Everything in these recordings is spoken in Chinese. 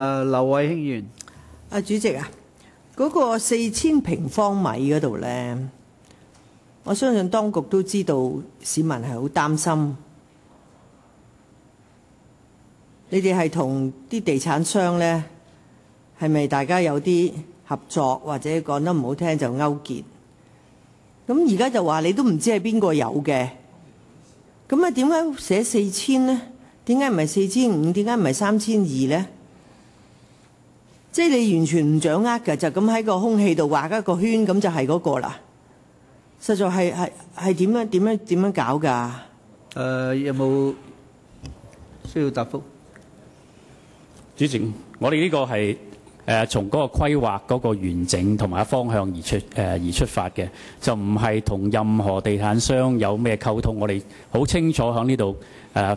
誒，劉慧卿議員，啊，主席啊，嗰、個四千平方米嗰度咧，我相信當局都知道市民係好擔心。你哋係同啲地產商咧，係咪大家有啲合作，或者講得唔好聽就勾結？咁而家就話你都唔知係邊個有嘅，咁啊點解寫四千呢？點解唔係四千五？點解唔係三千二呢？即係你完全唔掌握嘅，就咁喺個空氣度畫一個圈，咁就係嗰個啦。實在係係係點樣點樣點樣搞㗎？誒有冇需要答覆？主席，我哋呢個係誒、呃、從嗰個規劃嗰個完整同埋方向而出誒、呃、而出發嘅，就唔係同任何地產商有咩溝通。我哋好清楚喺呢度誒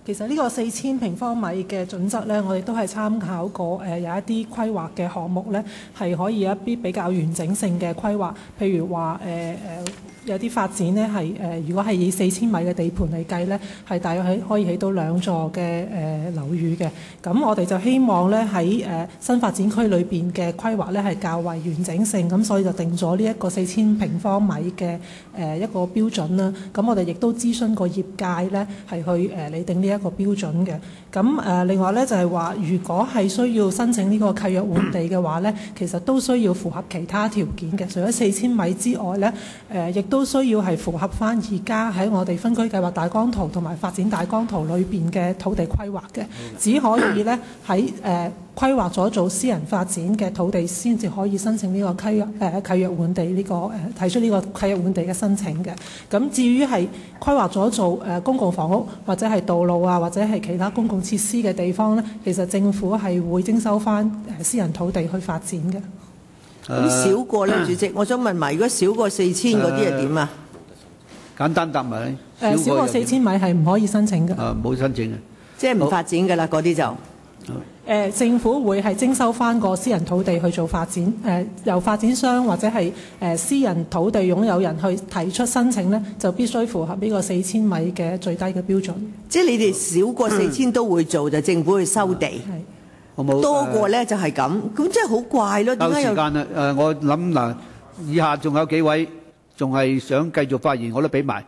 其實呢個四千平方米嘅準則呢，我哋都係參考過誒、有一啲規劃嘅項目呢，係可以有一啲比較完整性嘅規劃，譬如話誒誒有啲發展呢係誒、如果係以四千米嘅地盤嚟計呢，係大約喺可以起到兩座嘅誒、呃、樓宇嘅。咁我哋就希望呢喺誒、新發展區裏邊嘅規劃呢係較為完整性，咁所以就定咗呢一個四千平方米嘅誒、一個標準啦。咁我哋亦都諮詢過業界呢，係去誒擬定呢個標準嘅。咁誒、呃、另外咧，就係、是、話，如果係需要申請呢個契約換地嘅話咧，其實都需要符合其他條件嘅。除咗四千米之外咧，誒、呃、亦都需要係符合翻而家喺我哋分區計劃大綱圖同埋發展大綱圖裏邊嘅土地規劃嘅，只可以咧喺誒、呃、規劃咗做私人發展嘅土地先至可以申請呢個契約誒、呃、契約換地呢、這個誒、呃、提出呢個契約換地嘅申請嘅。咁至於係規劃咗做誒、呃、公共房屋或者係道路啊或者係其他公共設施嘅地方呢，其實政府係會徵收翻誒私人土地去發展嘅。咁少過咧，主席，我想問埋，如果少過四千嗰啲係點啊？簡單答埋。誒少過四千米係唔可以申請嘅。啊，冇申請嘅。即係唔發展㗎啦，嗰啲就。誒、政府會係徵收翻個私人土地去做發展，誒、由發展商或者係誒、私人土地擁有人去提出申請呢，就必須符合呢個四千米嘅最低嘅標準。即係你哋少過四千都會做，就政府去收地。係好冇？多過咧就係咁，咁真係好怪咯。點夠時間啦。誒，我諗嗱，以下仲有幾位仲係想繼續發言，我都俾埋。